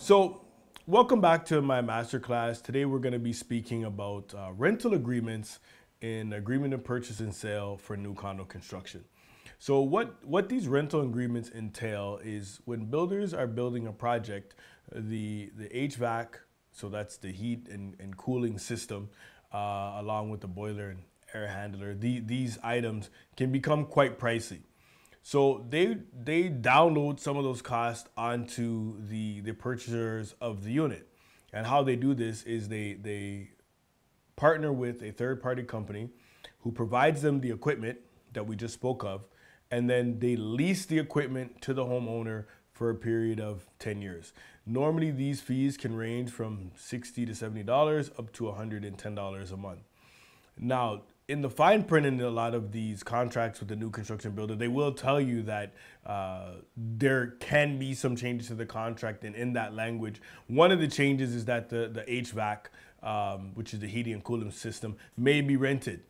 So, welcome back to my masterclass. Today we're going to be speaking about uh, rental agreements in agreement of purchase and sale for new condo construction. So what, what these rental agreements entail is when builders are building a project, the, the HVAC, so that's the heat and, and cooling system, uh, along with the boiler and air handler, the, these items can become quite pricey. So they they download some of those costs onto the the purchasers of the unit. And how they do this is they they partner with a third party company who provides them the equipment that we just spoke of and then they lease the equipment to the homeowner for a period of 10 years. Normally these fees can range from 60 to $70 up to $110 a month. Now, in the fine print in a lot of these contracts with the new construction builder, they will tell you that uh, there can be some changes to the contract, and in that language, one of the changes is that the the HVAC, um, which is the heating and cooling system, may be rented.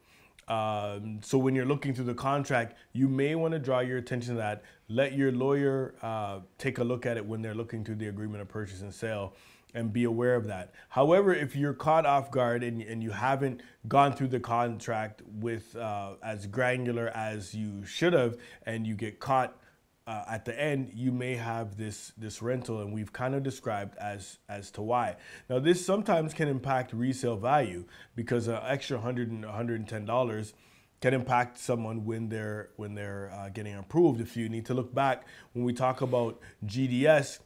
Um, so when you're looking through the contract, you may want to draw your attention to that. Let your lawyer uh, take a look at it when they're looking through the agreement of purchase and sale and be aware of that. However, if you're caught off guard and, and you haven't gone through the contract with uh, as granular as you should have, and you get caught uh, at the end, you may have this this rental, and we've kind of described as as to why. Now, this sometimes can impact resale value because an extra 100 and 110 dollars can impact someone when they're when they're uh, getting approved. If you need to look back when we talk about GDS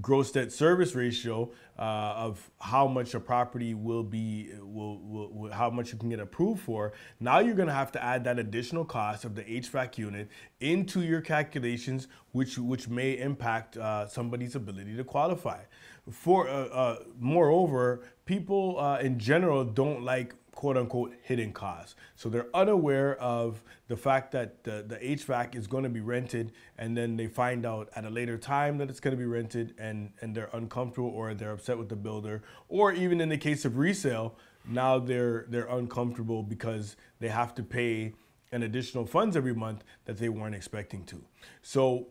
gross debt service ratio uh, of how much a property will be will, will, will, how much you can get approved for now you're going to have to add that additional cost of the hvac unit into your calculations which which may impact uh, somebody's ability to qualify. For uh, uh moreover people uh, in general don't like quote unquote hidden costs. So they're unaware of the fact that the, the HVAC is going to be rented and then they find out at a later time that it's going to be rented and, and they're uncomfortable or they're upset with the builder. Or even in the case of resale, now they're they're uncomfortable because they have to pay an additional funds every month that they weren't expecting to. So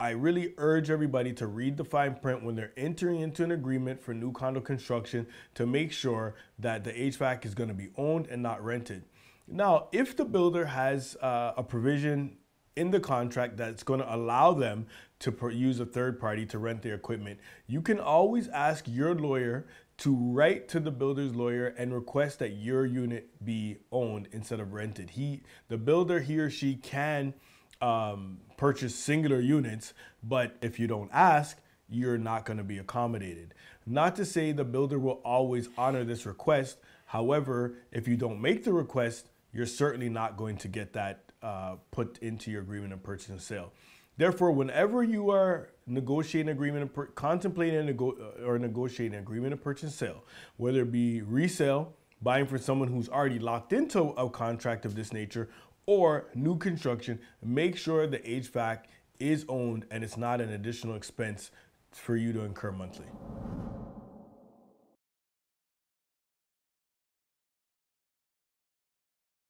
I really urge everybody to read the fine print when they're entering into an agreement for new condo construction to make sure that the HVAC is going to be owned and not rented. Now, if the builder has uh, a provision in the contract that's going to allow them to use a third party to rent their equipment, you can always ask your lawyer to write to the builder's lawyer and request that your unit be owned instead of rented. He, the builder, he or she can um, purchase singular units, but if you don't ask, you're not going to be accommodated. Not to say the builder will always honor this request. However, if you don't make the request, you're certainly not going to get that uh, put into your agreement of purchase and sale. Therefore, whenever you are negotiating agreement, contemplating nego or negotiating agreement of purchase and sale, whether it be resale, buying for someone who's already locked into a contract of this nature, or new construction, make sure the HVAC is owned and it's not an additional expense for you to incur monthly.